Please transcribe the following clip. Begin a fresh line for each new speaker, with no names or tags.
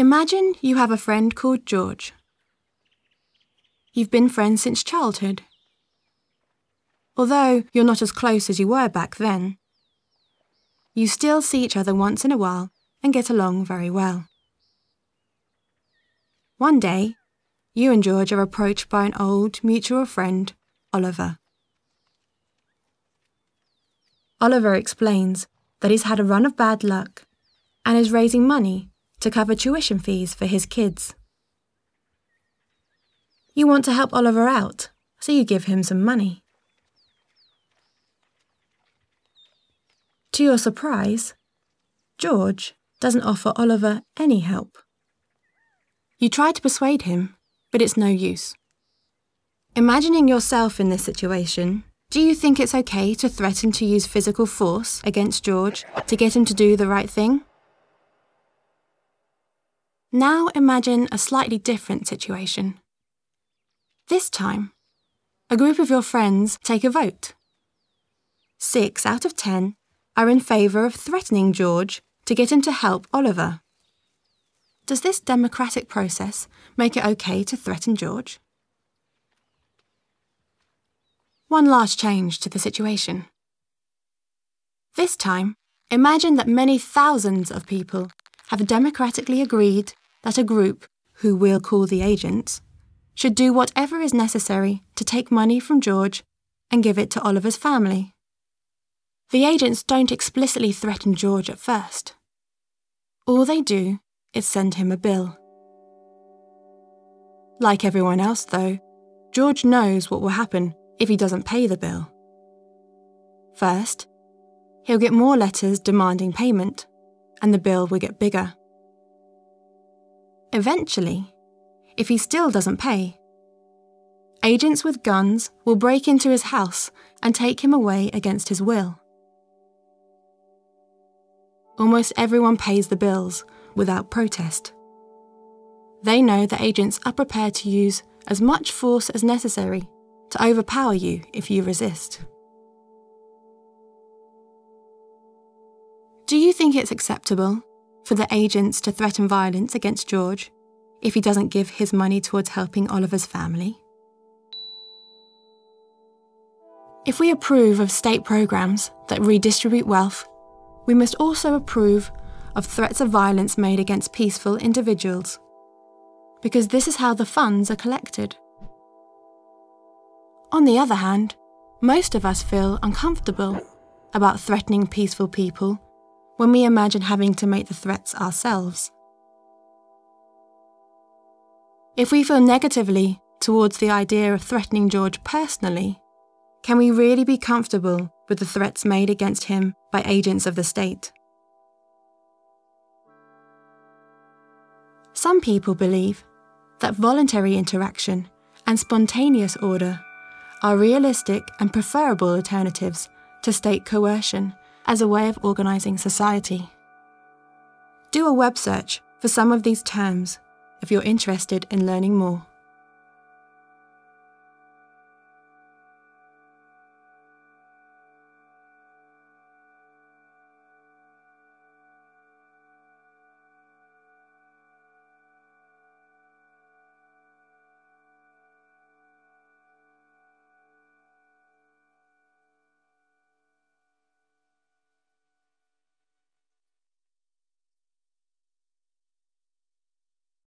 Imagine you have a friend called George. You've been friends since childhood. Although you're not as close as you were back then, you still see each other once in a while and get along very well. One day, you and George are approached by an old mutual friend, Oliver. Oliver explains that he's had a run of bad luck and is raising money to cover tuition fees for his kids. You want to help Oliver out, so you give him some money. To your surprise, George doesn't offer Oliver any help. You try to persuade him, but it's no use. Imagining yourself in this situation, do you think it's okay to threaten to use physical force against George to get him to do the right thing? Now imagine a slightly different situation. This time, a group of your friends take a vote. Six out of ten are in favour of threatening George to get him to help Oliver. Does this democratic process make it okay to threaten George? One last change to the situation. This time, imagine that many thousands of people have democratically agreed that a group, who we'll call the agents, should do whatever is necessary to take money from George and give it to Oliver's family. The agents don't explicitly threaten George at first. All they do is send him a bill. Like everyone else, though, George knows what will happen if he doesn't pay the bill. First, he'll get more letters demanding payment, and the bill will get bigger. Eventually, if he still doesn't pay, agents with guns will break into his house and take him away against his will. Almost everyone pays the bills without protest. They know that agents are prepared to use as much force as necessary to overpower you if you resist. Do you think it's acceptable for the agents to threaten violence against George if he doesn't give his money towards helping Oliver's family? If we approve of state programs that redistribute wealth, we must also approve of threats of violence made against peaceful individuals, because this is how the funds are collected. On the other hand, most of us feel uncomfortable about threatening peaceful people when we imagine having to make the threats ourselves. If we feel negatively towards the idea of threatening George personally, can we really be comfortable with the threats made against him by agents of the state? Some people believe that voluntary interaction and spontaneous order are realistic and preferable alternatives to state coercion as a way of organising society. Do a web search for some of these terms if you're interested in learning more.